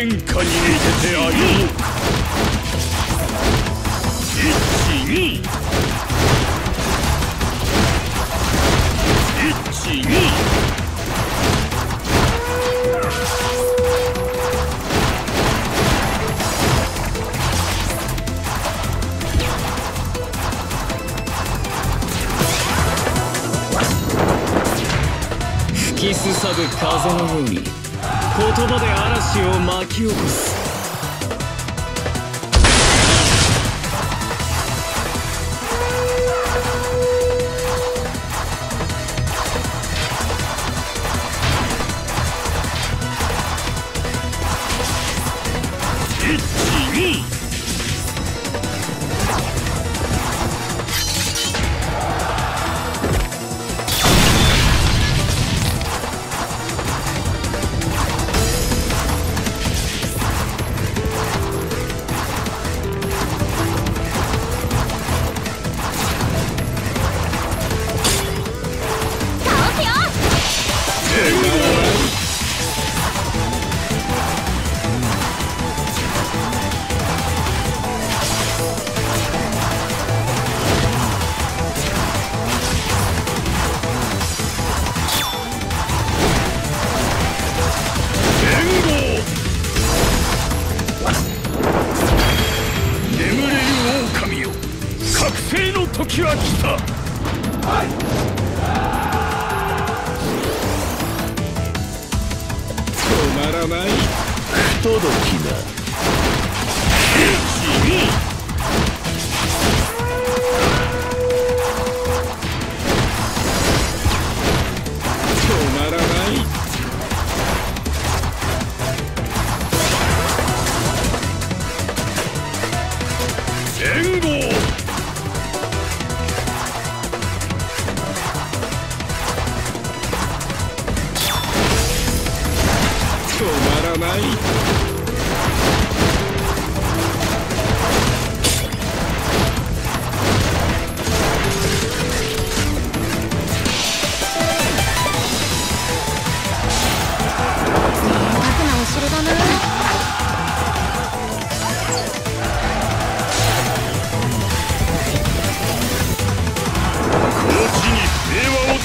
天下に向けて歩む一二一二吹きすさぶ風のように言葉で嵐を巻き起こす。時は来た、はい、止まらない。不届きな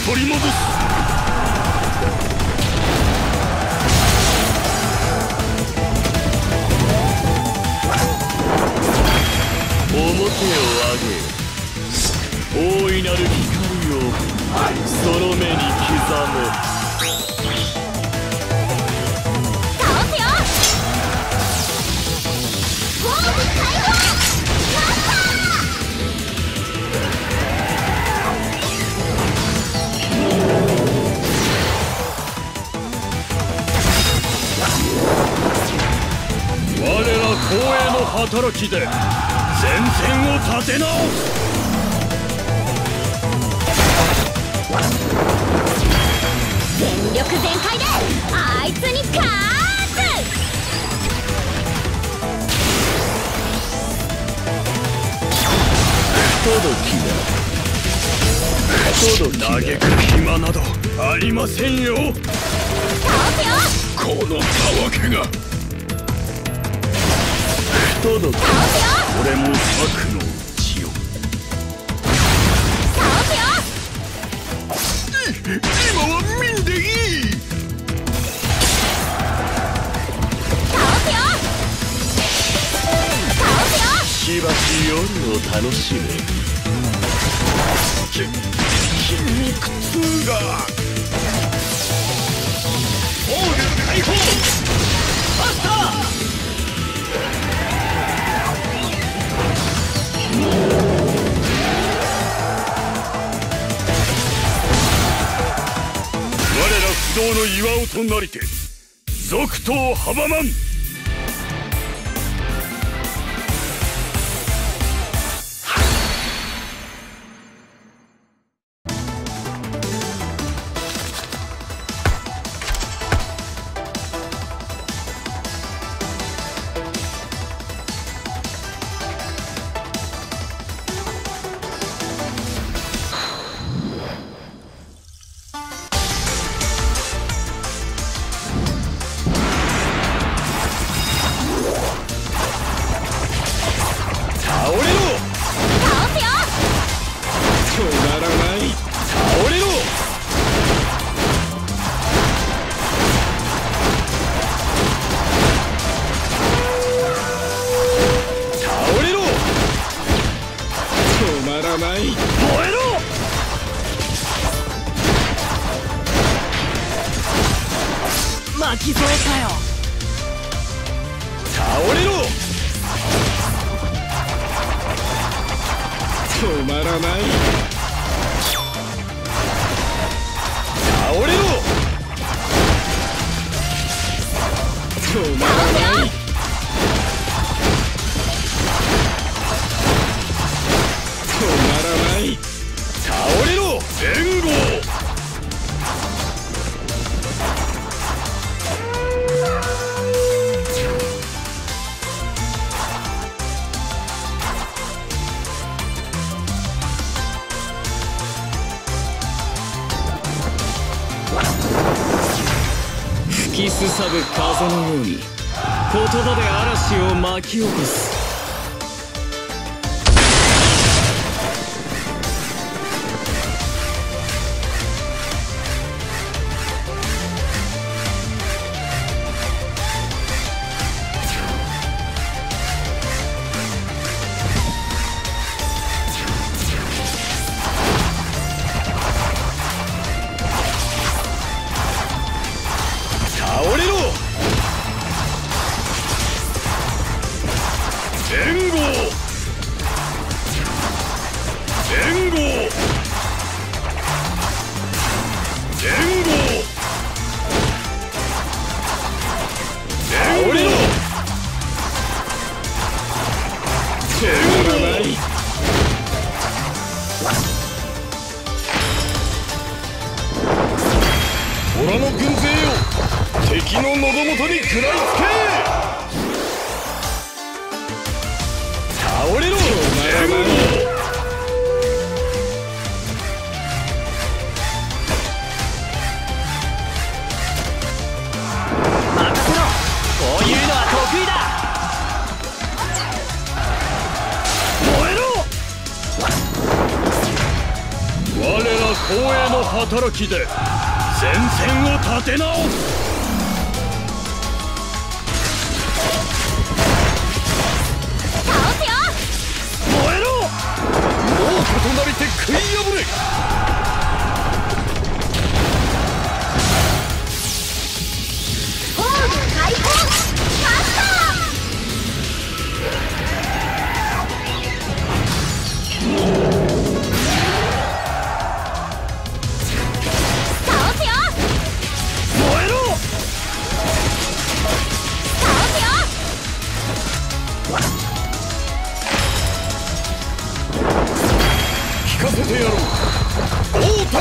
取り戻す。表を上げ大いなる光をその目に働きで前線を立て直す。全力全開であいつに勝つ。届きな届き嘆く暇などありませんよ。このたわけが届き俺も悪の今は民でいい。しばし夜を楽しめ。き筋肉痛が。オール解放。マスター道の岩尾となりて続投阻まん。泣きそうかよ。倒れろ。止まらない。倒れろ。止まらない。吹きすさぶ風のように言葉で嵐を巻き起こす。軍勢よ敵の喉元に食らいつけ！倒れろ援護任せろこういうのは光栄の働きで。前線を立て直す。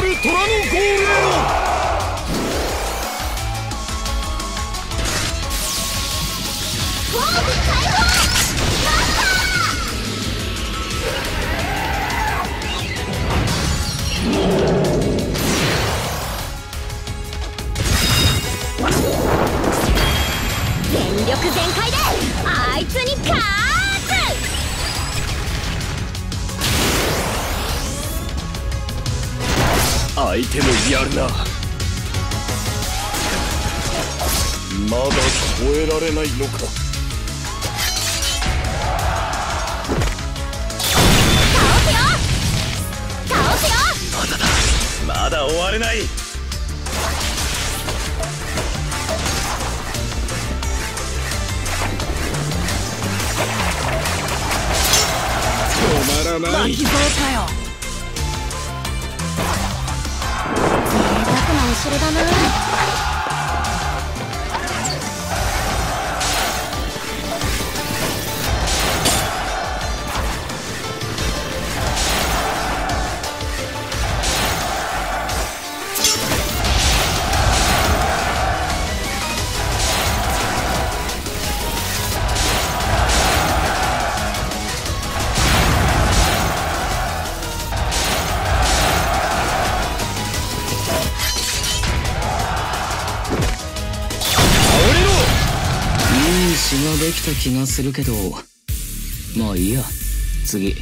ルトラ相手もやるな。まだ超えられないのか。倒すよ！倒すよ！まだ終われない！止まらない。泣きそうかよ城だな。ができた気がするけど。まあいいや。次。